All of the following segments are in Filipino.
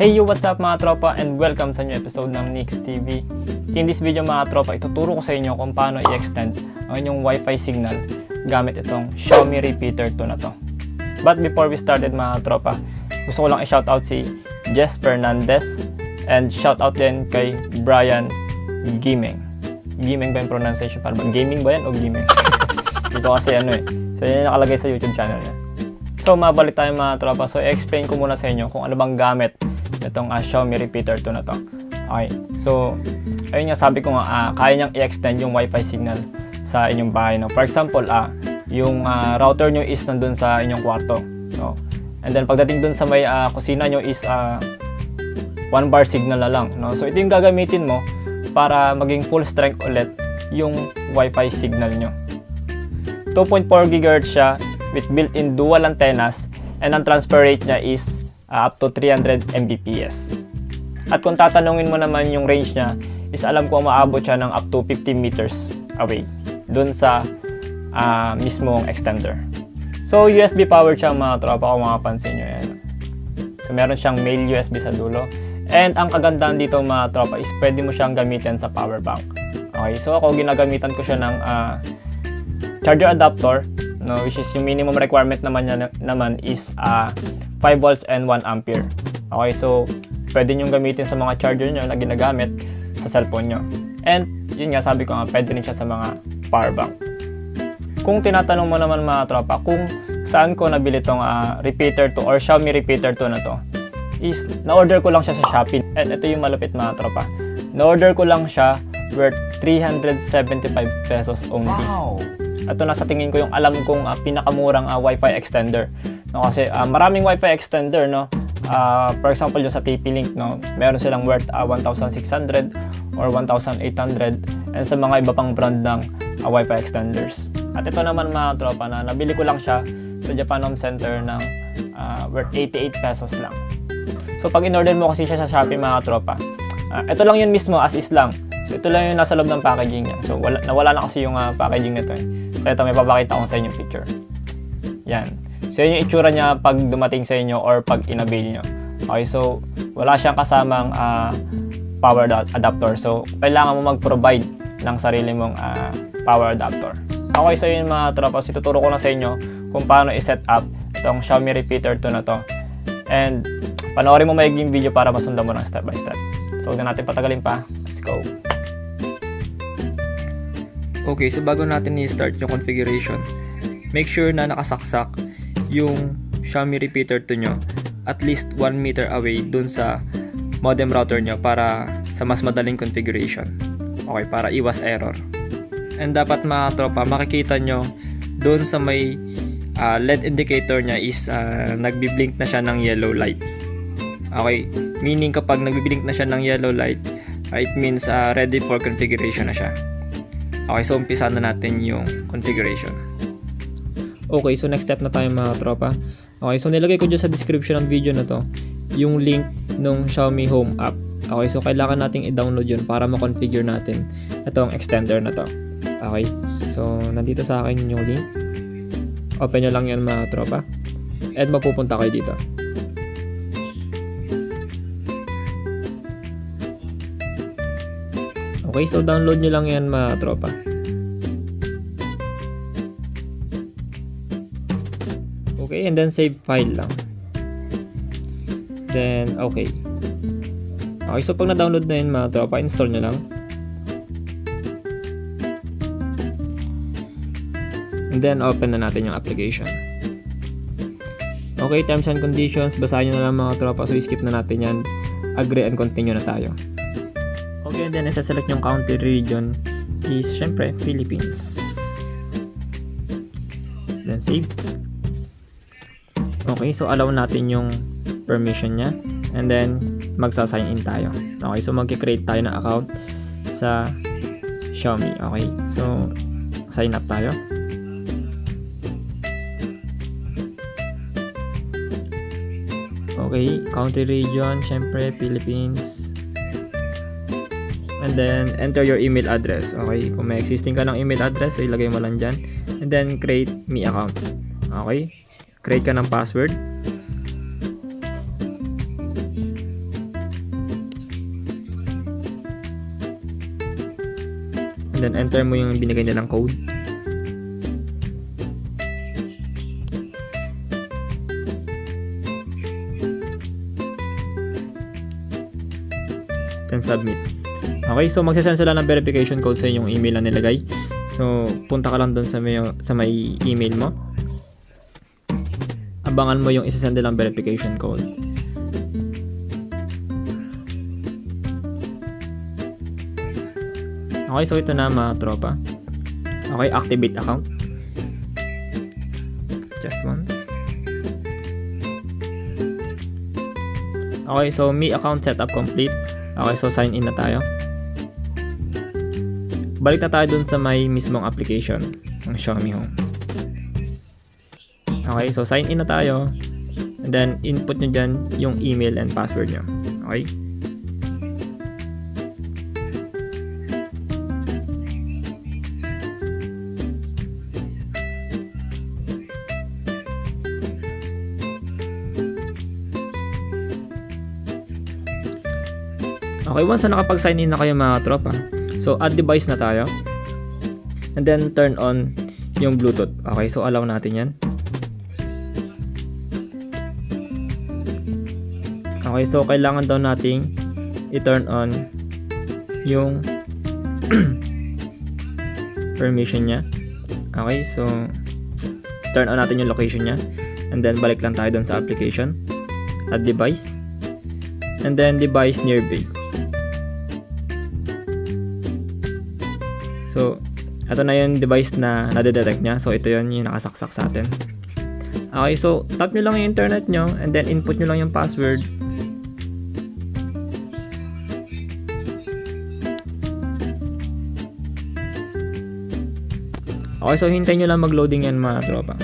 Hey yo, what's up mga tropa and welcome sa new episode ng Nix TV. In this video mga tropa, ituturo ko sa inyo kung paano i-extend ang inyong wifi signal gamit itong Xiaomi Repeater 2 na to. But before we started mga tropa, gusto ko lang i-shoutout si Jess Fernandez and shoutout din kay Brian Gimeng. Gimeng ba yung pronunciation? Para ba? Gaming ba yan o Gimeng? Dito kasi ano eh. So yun yung nakalagay sa YouTube channel niya. So mabalik tayo mga tropa. So i-explain ko muna sa inyo kung ano bang gamit itong uh, Xiaomi repeater 2 na to. Okay. So ayun nga sabi ko nga uh, kaya niyang i-extend yung wifi signal sa inyong bahay. No? For example, ah, yung uh, router nyo is nandun sa inyong kwarto. No? And then pagdating dun sa may uh, kusina nyo is uh, one bar signal na lang. No? So ito yung gagamitin mo para maging full strength ulit yung wifi signal nyo. 2.4 GHz siya with built-in dual antennas and ang transfer rate niya is uh, up to 300 Mbps. At kung tatanungin mo naman yung range niya, is alam ko maabot siya ng up to 50 meters away dun sa uh, mismong extender. So, USB powered siya mga tropa kung makapansin nyo yan. So, meron siyang male USB sa dulo. And ang kagandahan dito mga tropa is pwede mo siyang gamitin sa power bank. Okay, so ako ginagamitan ko siya ng uh, charger adapter no which is yung minimum requirement naman niya naman is uh, 5 volts and 1 ampere. Okay, so pwede niyo gamitin sa mga charger niyo na ginagamit sa cellphone niyo. And yun nga sabi ko nga pwede rin siya sa mga power bank. Kung tinatanong mo naman mga tropa kung saan ko nabili tong uh, repeater to or Xiaomi repeater to na to is na-order ko lang siya sa Shopee. And ito yung malupit mga tropa. Na-order ko lang siya worth 375 pesos only. Wow. Ito na sa tingin ko yung alam kong uh, pinakamurang uh, Wi-Fi extender. No, kasi uh, maraming Wi-Fi extender, no? Uh, for example, yung sa TP-Link, no? Meron silang worth uh, 1,600 or 1,800 and sa mga iba pang brand ng uh, Wi-Fi extenders. At ito naman mga tropa na nabili ko lang siya sa Japan Home Center ng uh, worth 88 pesos lang. So pag in-order mo kasi siya sa Shopee mga tropa, uh, ito lang yun mismo as is lang. So ito lang yung nasa loob ng packaging niya. So wala, nawala na kasi yung uh, packaging nito eh. So ito may papakita ko sa inyo picture. Yan. So yun yung itsura niya pag dumating sa inyo or pag inabil nyo. Okay, so wala siyang kasamang uh, power adapter. So kailangan mo mag-provide ng sarili mong uh, power adapter. Okay, so yun mga tropa, ituturo ko na sa inyo kung paano i-set up itong Xiaomi repeater 2 na to. And panoorin mo maiging video para masundan mo ng step by step. So huwag na natin patagalin pa. Let's go! Okay, so bago natin i-start yung configuration, make sure na nakasaksak yung Xiaomi repeater to nyo at least 1 meter away dun sa modem router nyo para sa mas madaling configuration. Okay, para iwas error. And dapat mga tropa, makikita nyo dun sa may uh, LED indicator nya is uh, nagbi-blink na siya ng yellow light. Okay, meaning kapag nagbi-blink na siya ng yellow light, it means uh, ready for configuration na siya. Okay, so umpisa na natin yung configuration. Okay, so next step na tayo mga tropa. Okay, so nilagay ko dyan sa description ng video na to yung link ng Xiaomi Home app. Okay, so kailangan nating i-download yun para ma-configure natin itong extender na to. Okay, so nandito sa akin yung link. Open nyo lang yan mga tropa. At mapupunta kayo dito. Okay, so download nyo lang yan mga tropa. Okay, and then save file lang. Then, okay. Okay, so pag na-download na yun mga tropa, install nyo lang. And then, open na natin yung application. Okay, terms and conditions, basahin nyo na lang mga tropa. So, skip na natin yan. Agree and continue na tayo. Okay, then isa-select yung country region is syempre Philippines. Then save. Okay, so allow natin yung permission niya and then magsa-sign in tayo. Okay, so magki-create tayo ng account sa Xiaomi. Okay, so sign up tayo. Okay, country region, syempre Philippines and then enter your email address. Okay kung may existing ka ng email address so ilagay mo lang dyan. And then create me account. Okay create ka ng password. And then enter mo yung binigay nilang code. Then submit. Okay, so magsasend sila ng verification code sa inyong email na nilagay. So, punta ka lang doon sa may, sa may email mo. Abangan mo yung isasend nilang verification code. Okay, so ito na mga tropa. Okay, activate account. Just once. Okay, so me account setup complete. Okay, so sign in na tayo. Balik na tayo dun sa may mismong application ng Xiaomi Home. Okay, so sign in na tayo. And then, input nyo dyan yung email and password nyo. Okay? Okay, once na nakapag-sign in na kayo mga tropa, so add device na tayo. And then turn on yung Bluetooth. Okay, so allow natin yan. Okay, so kailangan daw nating i-turn on yung permission niya. Okay, so turn on natin yung location niya. And then balik lang tayo doon sa application. Add device. And then device nearby. So, ito na yung device na nade-detect niya. So, ito yun yung nakasaksak sa atin. Okay, so tap nyo lang yung internet nyo and then input nyo lang yung password. Okay, so hintayin nyo lang mag-loading yan mga tropa.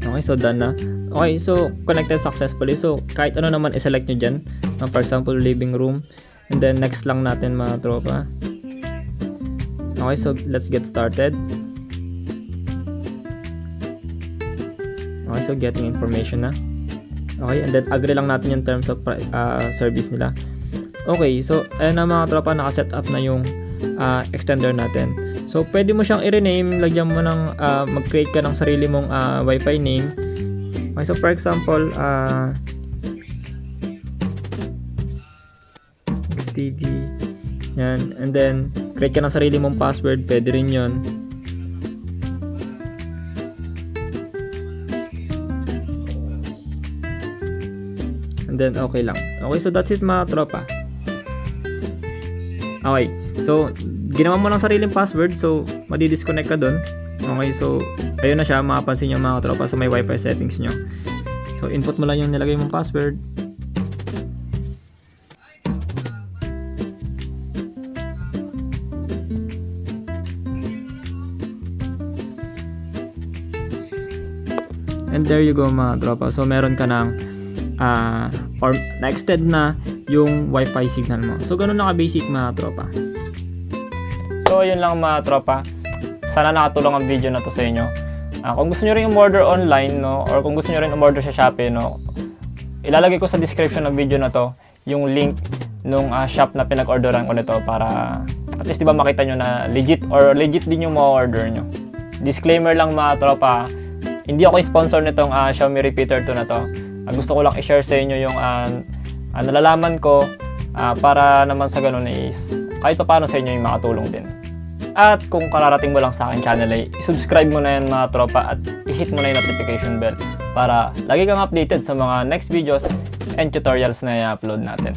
Okay, so done na. Okay, so connected successfully. So kahit ano naman i-select nyo dyan. Uh, for example, living room. And then next lang natin mga tropa. Okay, so let's get started. Okay, so getting information na. Okay, and then agree lang natin yung terms of uh, service nila. Okay, so ayun na mga tropa, naka-set up na yung uh, extender natin. So, pwede mo siyang i-rename, lagyan mo ng, uh, mag-create ka ng sarili mong uh, Wi-Fi name. Okay, so for example, uh, XTV, yan, and then, create ka ng sarili mong password, pwede rin yon And then, okay lang. Okay, so that's it mga tropa. Okay, so, ginawa mo lang sariling password, so, madi-disconnect ka dun. Okay, so, ayun na siya, makapansin nyo mga tropa sa may wifi settings nyo. So, input mo lang yung nilagay mong password. And there you go mga tropa. So, meron ka ng uh, or na-extend na yung wifi signal mo. So, ganun na ka-basic mga tropa. So, yun lang mga tropa. Sana nakatulong ang video na to sa inyo. Uh, kung gusto nyo rin umorder online, no, or kung gusto nyo rin umorder sa Shopee, no, ilalagay ko sa description ng video na to yung link nung uh, shop na pinag-orderan ko nito para at least 'di ba makita nyo na legit or legit din yung ma-order nyo. Disclaimer lang mga tropa, hindi ako sponsor nitong uh, Xiaomi repeater 2 na to. Uh, gusto ko lang i-share sa inyo yung uh, uh, nalalaman ko uh, para naman sa ganun is kahit pa paano sa inyo yung makatulong din. At kung kararating mo lang sa akin channel ay subscribe mo na yan mga tropa at i-hit mo na yung notification bell para lagi kang updated sa mga next videos and tutorials na i-upload natin.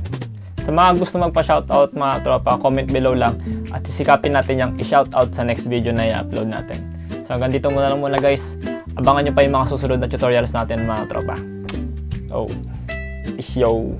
Sa mga gusto magpa-shoutout mga tropa, comment below lang at sisikapin natin yung i-shoutout sa next video na i-upload natin. So hanggang dito muna lang muna guys. Abangan nyo pa yung mga susunod na tutorials natin mga tropa. Oh, is yo!